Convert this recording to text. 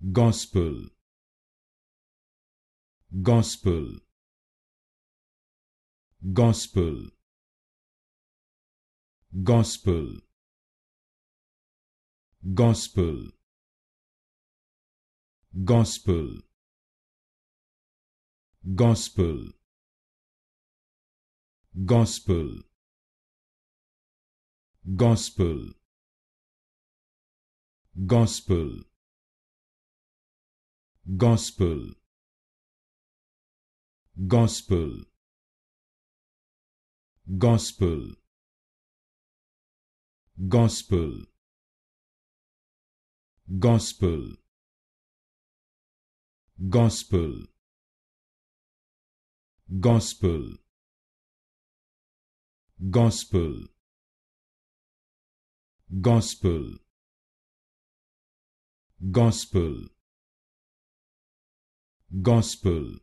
gospel gospel gospel gospel gospel gospel gospel gospel gospel gospel gospel gospel gospel gospel gospel gospel gospel gospel gospel gospel gospel